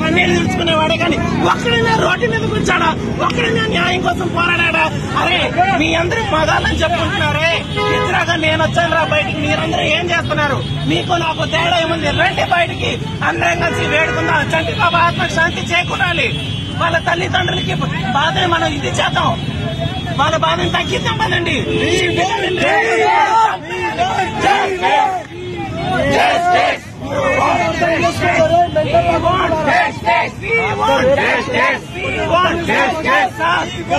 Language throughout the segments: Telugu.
కన్నీళ్ళు తెలుసుకునేవాడే కానీ ఒక్కడైనా రోడ్డు మీద కూర్చాడా? ఒక్కడైనా న్యాయం కోసం పోరాడా అరే మీ అందరూ మగాలని చెప్పుకుంటున్నారే. ఇద్దరాగా నేను వచ్చాను రా బయటికి. మీరందరూ ఏం చేస్తున్నారు? మీకు నాకు తేడా ఏముంది? రండి బయటికి. అందరం కలిసి వేడుకుందాం. చంటి బాబా ఆత్మకు శాంతి చేకూరాలి. వాళ్ళ తల్లిదండ్రులకి బాధని మనం ఇది చేద్దాం. వాళ్ళ బాధని తగ్గిద్దాం పదండి.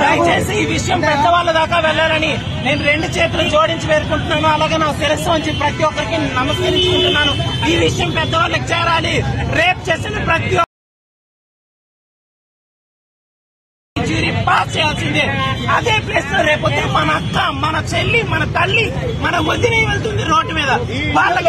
దయచేసి ఈ విషయం పెద్దవాళ్ళ దాకా వెళ్ళాలని నేను రెండు చేతులు జోడించి వేరుకుంటున్నాను అలాగే నా శిరస్సు వంచి ప్రతి ఒక్కరికి నమస్కరించుకుంటున్నాను. ఈ విషయం పెద్దవాళ్ళకి చేరాలి. రేపు చేసిన ప్రతి ఒక్క పాస్ చేయాల్సిందే. అదే ప్లేస్లో రేపొద్దు మన అక్క మన చెల్లి మన తల్లి మన వదిలే వెళ్తుంది రోడ్డు మీద. వాళ్ళకి